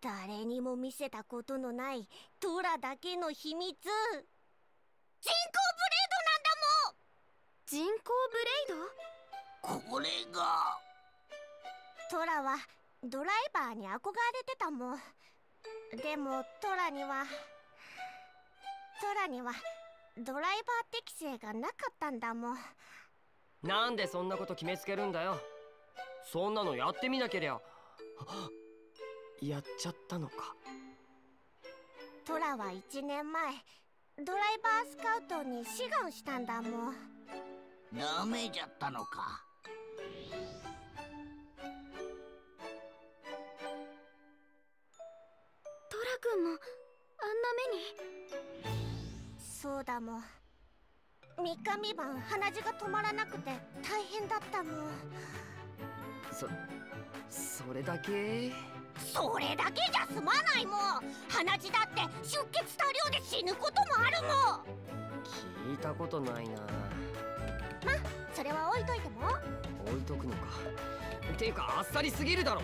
誰にも見せたことのないトラだけの秘密。人工ブレー人工ブレイこれが。ドなんだもんトラはドライバーに憧れてたもん。でもトラにはトラにはドライバー適性がなかったんだもん。なんでそんなこと決めつけるんだよ。そんなのやってみなけりゃやっちゃったのか。トラは1年前ドライバースカウトに志願したんだもん。ダメじゃったのか。トラ君もあんな目に？そうだもん。3日3晩鼻血が止まらなくて大変だったもん。そそれだけ？それだけじゃ済まないもん。鼻血だって出血多量で死ぬこともあるもん。聞いたことないな。まそれは置いといても。置いとくのか。ていうかあっさりすぎるだろ。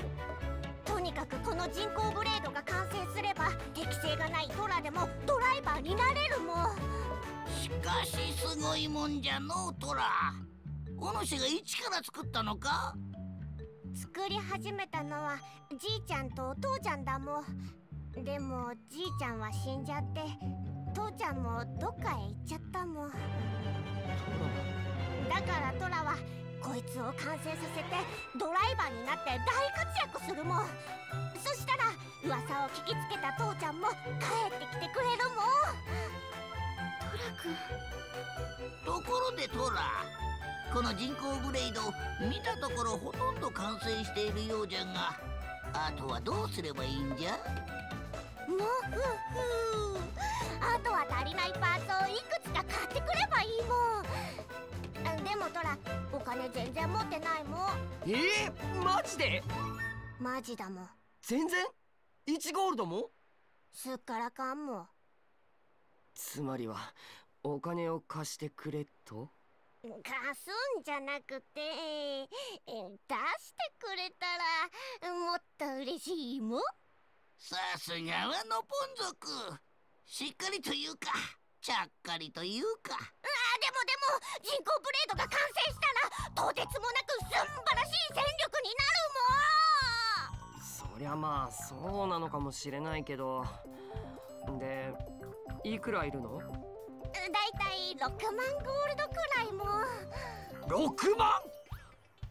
とにかくこの人工ブレードが完成すれば適性がないトラでもドライバーになれるもん。しかしすごいもんじゃのうトラお主が一から作ったのか？作り始めたのはじいちゃんとお父ちゃんだもん。でもじいちゃんは死んじゃって父ちゃんもどっかへ行っちゃったもん。だからトラはこいつを完成させてドライバーになって大活躍するもん。そしたら噂を聞きつけた父ちゃんも帰ってきてくれるもん。トラ君。ところでトラ。この人工ブレイド見たところほとんど完成しているようじゃがあとはどうすればいいんじゃ？もふふあとは足りないパーツをいくつか買ってくればいいもん。でもトラお金全然持ってないもん。えー、マジで？マジだもん。全然？1ゴールドも？すっからかんもつまりはお金を貸してくれと？貸すんじゃなくてえ出してくれたらもっと嬉しいもん。さすがはノポン族。しっかりというか。ちゃっかりというか。あでもでも人工ブレードが完成したらとてつもなくすんばらしい戦力にそりゃまあそうなのかもしれないけど。でいくらいるの？なるもんだいたい6万ゴールドくらいも。6万？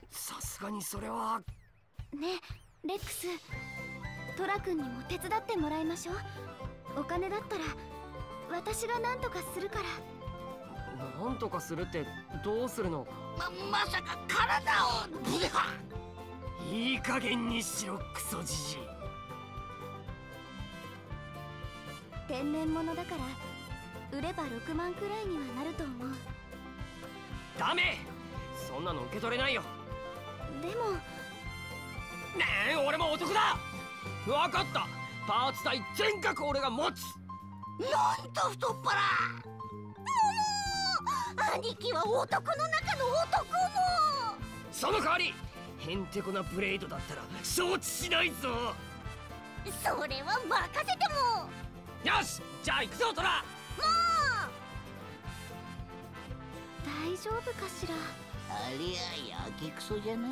さすがにそれは。ねレックス。トラ君にも手伝ってもらいましょう。お金だったら私が何とかするから。なんとかするってどうするの？ままさか体を。ブレハいい加減にしろクソじじい。天然物だから売れば6万くらいにはなると思う。ダメ！そんなの受け取れないよ。でも。ねえ俺も男だ！分かった！パーツ代全額俺が持つ！なんと太っ腹！兄貴は男の中の男も！その代わりへんてこなブレードだったら承知しないぞ！それは任せても！よしじゃあ行くぞトラ大丈夫かしら。ありゃやけくそじゃな。